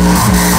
stronger